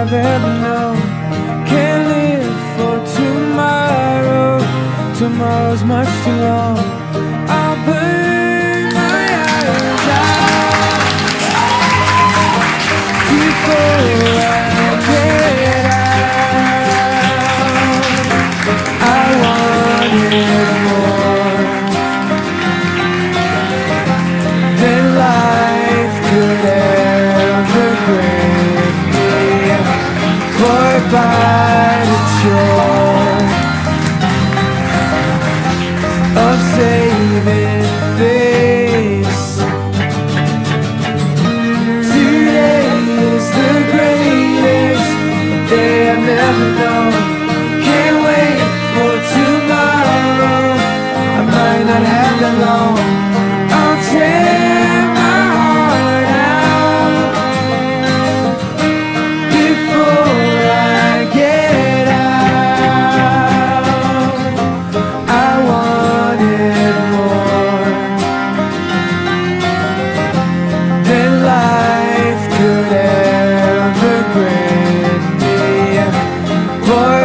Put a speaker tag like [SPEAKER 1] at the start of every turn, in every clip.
[SPEAKER 1] I've ever known. Can't live for tomorrow. Tomorrow's much too long.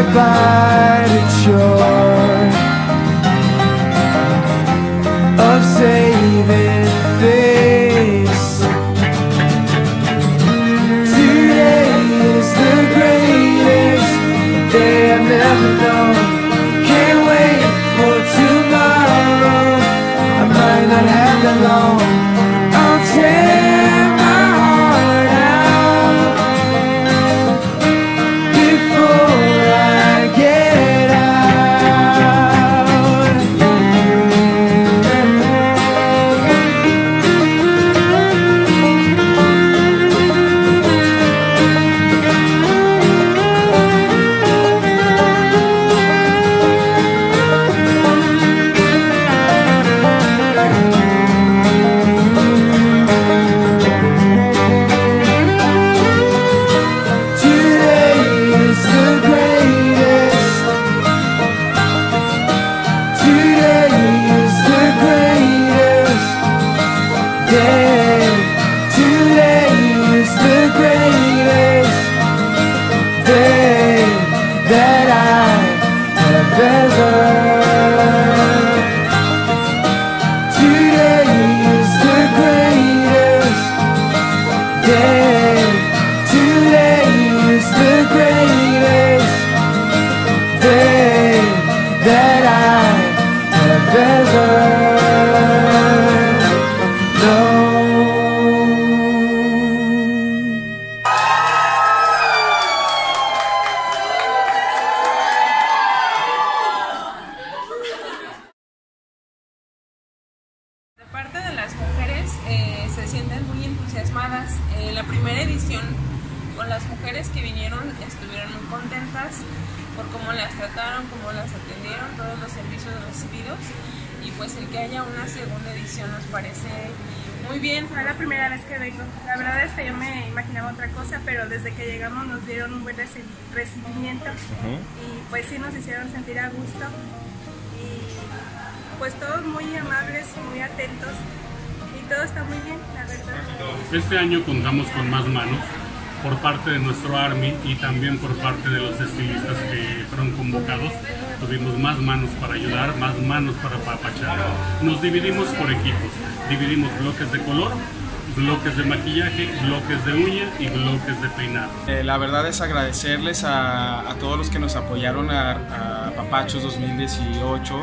[SPEAKER 2] goodbye. Primera edición con las mujeres que vinieron estuvieron muy contentas por cómo las trataron, cómo las atendieron, todos los servicios recibidos. Y pues el que haya una segunda edición nos parece muy bien.
[SPEAKER 3] Fue la primera vez que vengo. La verdad es que yo me imaginaba otra cosa, pero desde que llegamos nos dieron un buen reci- recibimiento. Y pues sí nos hicieron sentir a gusto. Y pues todos muy amables, muy atentos todo está muy bien, la verdad.
[SPEAKER 4] Este año contamos con más manos por parte de nuestro Army y también por parte de los estilistas que fueron convocados. Tuvimos más manos para ayudar, más manos para apapachar. Nos dividimos por equipos, dividimos bloques de color, bloques de maquillaje, bloques de uña y bloques de peinado.
[SPEAKER 5] Eh, la verdad es agradecerles a, a todos los que nos apoyaron a, a Papachos 2018,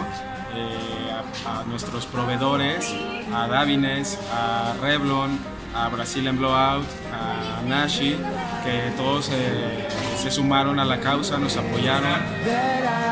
[SPEAKER 5] eh, a, nuestros proveedores, a Davines, a Revlon, a Brazilian Blowout, a Nashi, que todos eh, se sumaron a la causa, nos apoyaron.